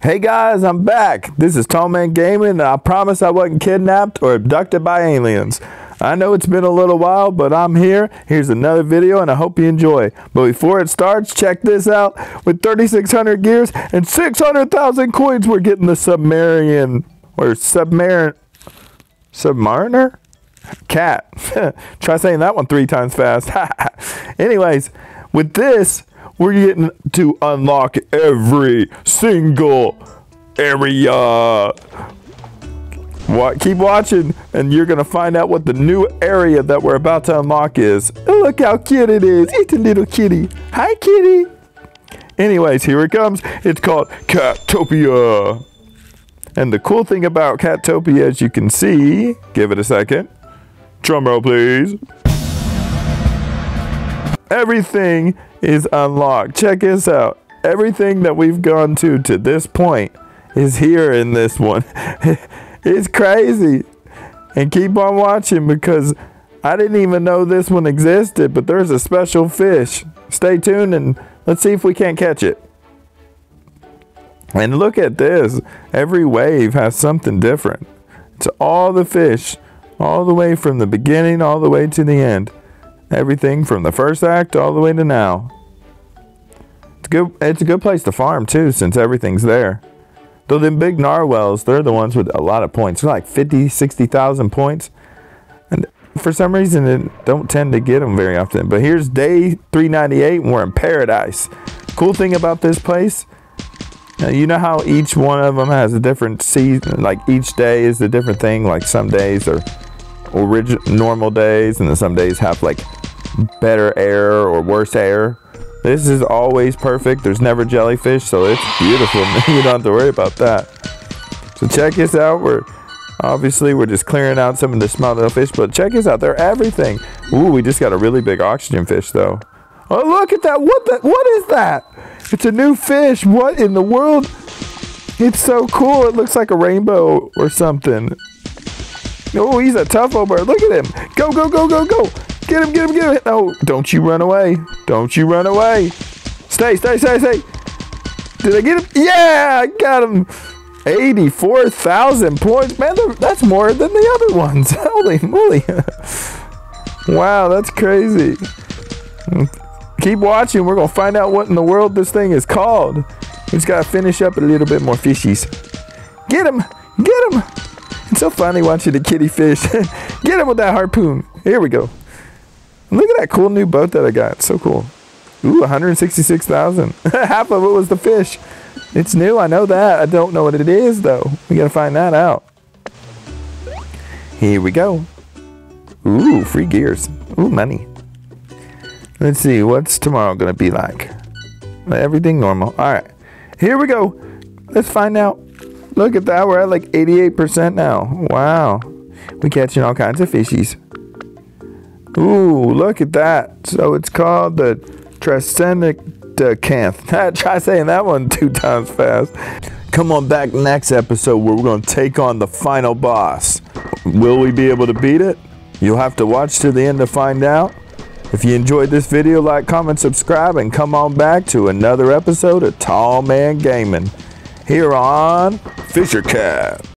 Hey guys, I'm back. This is Tall Man Gaming, and I promise I wasn't kidnapped or abducted by aliens. I know it's been a little while, but I'm here. Here's another video, and I hope you enjoy. But before it starts, check this out. With 3,600 gears and 600,000 coins, we're getting the Submarine or Submarine Submariner cat. Try saying that one three times fast. Anyways, with this, we're getting to unlock every single area. What? Keep watching, and you're gonna find out what the new area that we're about to unlock is. Look how cute it is! It's a little kitty. Hi, kitty. Anyways, here it comes. It's called Catopia. And the cool thing about Catopia, as you can see, give it a second. Drum roll, please. Everything is unlocked. Check this out. Everything that we've gone to to this point is here in this one. it's crazy. And keep on watching because I didn't even know this one existed, but there's a special fish. Stay tuned and let's see if we can't catch it. And look at this. Every wave has something different. It's all the fish, all the way from the beginning all the way to the end. Everything from the first act all the way to now. It's good. It's a good place to farm too, since everything's there. Though them big narwhals, they're the ones with a lot of points. They're like 50, 60,000 points. And for some reason, it don't tend to get them very often. But here's day 398, and we're in paradise. Cool thing about this place, now, you know how each one of them has a different season, like each day is a different thing. Like some days are original normal days, and then some days have like better air or worse air. This is always perfect. There's never jellyfish, so it's beautiful. you don't have to worry about that. So check this out. We're obviously we're just clearing out some of the small little fish, but check this out. They're everything. Ooh, we just got a really big oxygen fish though. Oh, look at that. What the, what is that? It's a new fish. What in the world? It's so cool. It looks like a rainbow or something. Oh, he's a tough old bird. Look at him. Go, go, go, go, go. Get him, get him, get him. No, don't you run away. Don't you run away. Stay, stay, stay, stay. Did I get him? Yeah, I got him. 84,000 points. Man, that's more than the other ones. Holy moly. wow, that's crazy. Keep watching. We're going to find out what in the world this thing is called. We just got to finish up a little bit more fishies. Get him. Get him. It's so funny watching the kitty fish. Get him with that harpoon. Here we go. Look at that cool new boat that I got. So cool. Ooh, 166,000. Half of it was the fish. It's new. I know that. I don't know what it is, though. We got to find that out. Here we go. Ooh, free gears. Ooh, money. Let's see, what's tomorrow to be like? Everything normal. All right, here we go. Let's find out. Look at that, we're at like 88% now. Wow. we catching all kinds of fishies. Ooh, look at that. So it's called the Transcendacanth. Try saying that one two times fast. Come on back next episode where we're going to take on the final boss. Will we be able to beat it? You'll have to watch to the end to find out. If you enjoyed this video, like, comment, subscribe, and come on back to another episode of Tall Man Gaming here on Fisher Cat.